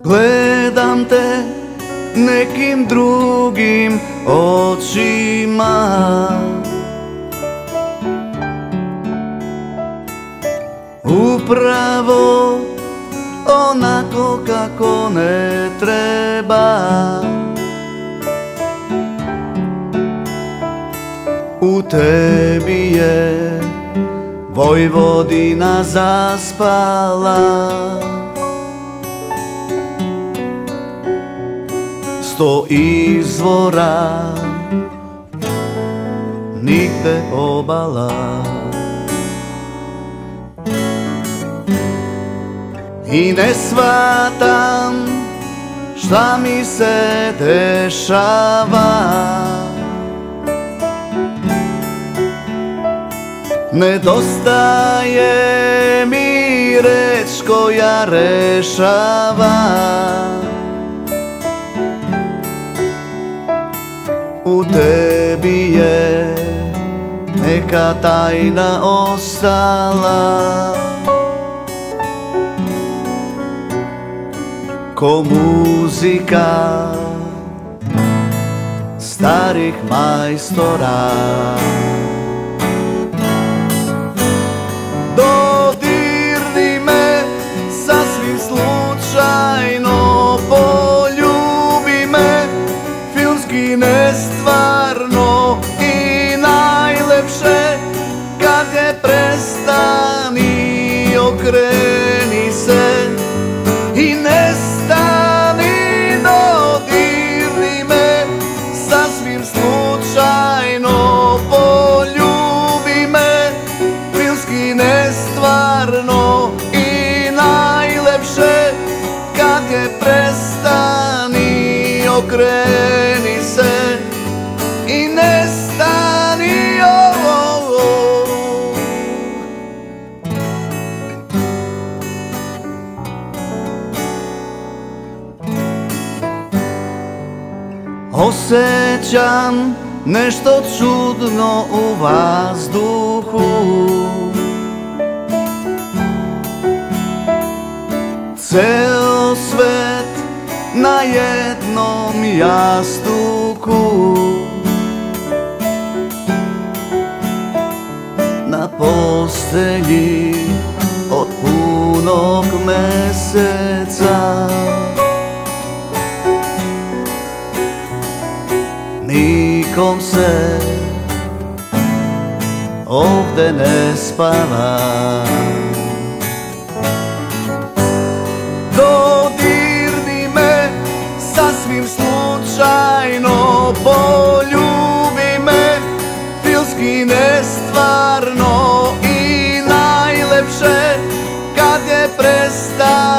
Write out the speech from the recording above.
Gledam te nekim drugim očima. Upravo onako kako ne treba. U tebi je Vojvodina zaspala Sto izvora. Nigde obala. I ne shvatam šta mi se dešava. Nedostaje mi reč koja rešava U tebi je neka tajna ostala. Ko muzika starih majstora prestani okreni se I nestani dodirni me sasvim slučajno Poljubi me. Filmski nestvarno I najlepše kad je prestani okreni se Osjećam nešto čudno u vazduhu. Ceo svet na jednom jastuku. Na postelji Nikom se ovde ne spava. Dodirni me sasvim slučajno Poljubi me filski nestvarno I najlepše kad je prestani